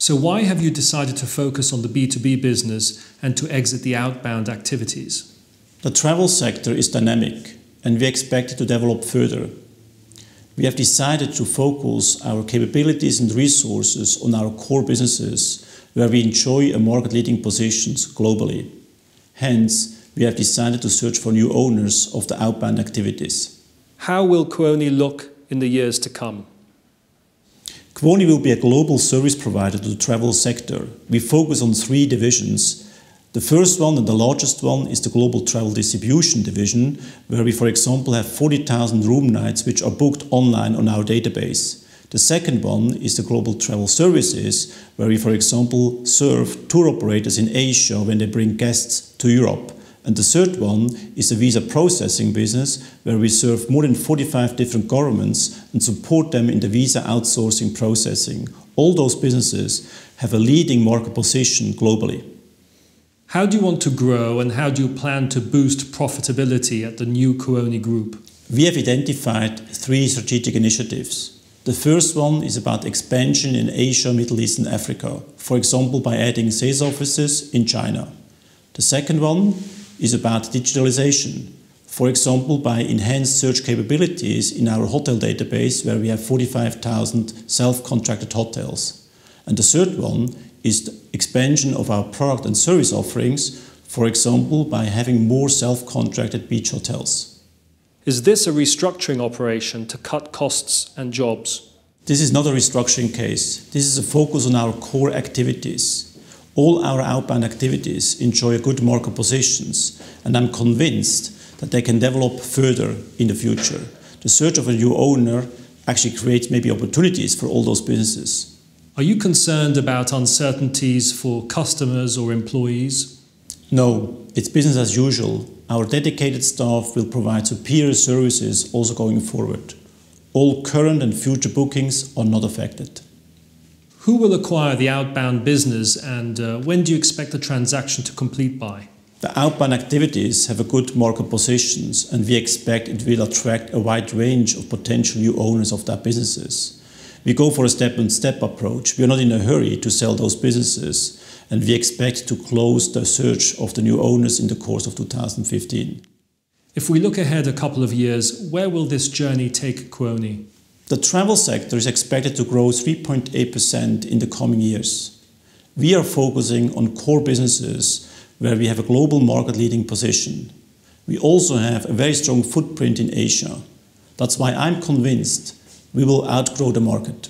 So, why have you decided to focus on the B2B business and to exit the outbound activities? The travel sector is dynamic and we expect it to develop further. We have decided to focus our capabilities and resources on our core businesses where we enjoy a market leading positions globally. Hence, we have decided to search for new owners of the outbound activities. How will Kuoni look in the years to come? Kuoni will be a global service provider to the travel sector. We focus on three divisions. The first one and the largest one is the Global Travel Distribution division, where we, for example, have 40,000 room nights which are booked online on our database. The second one is the Global Travel Services, where we, for example, serve tour operators in Asia when they bring guests to Europe. And the third one is the visa processing business, where we serve more than 45 different governments and support them in the visa outsourcing processing. All those businesses have a leading market position globally. How do you want to grow and how do you plan to boost profitability at the new Kuoni Group? We have identified three strategic initiatives. The first one is about expansion in Asia, Middle East and Africa, for example by adding sales offices in China. The second one is about digitalization. For example, by enhanced search capabilities in our hotel database where we have 45,000 self-contracted hotels. And the third one is the expansion of our product and service offerings, for example, by having more self-contracted beach hotels. Is this a restructuring operation to cut costs and jobs? This is not a restructuring case. This is a focus on our core activities all our outbound activities enjoy good market positions, and I'm convinced that they can develop further in the future. The search of a new owner actually creates maybe opportunities for all those businesses. Are you concerned about uncertainties for customers or employees? No, it's business as usual. Our dedicated staff will provide superior services also going forward. All current and future bookings are not affected. Who will acquire the outbound business and uh, when do you expect the transaction to complete by? The outbound activities have a good market positions and we expect it will attract a wide range of potential new owners of their businesses. We go for a step-by-step -step approach. We are not in a hurry to sell those businesses and we expect to close the search of the new owners in the course of 2015. If we look ahead a couple of years, where will this journey take Kuoni? The travel sector is expected to grow 3.8% in the coming years. We are focusing on core businesses where we have a global market leading position. We also have a very strong footprint in Asia. That's why I'm convinced we will outgrow the market.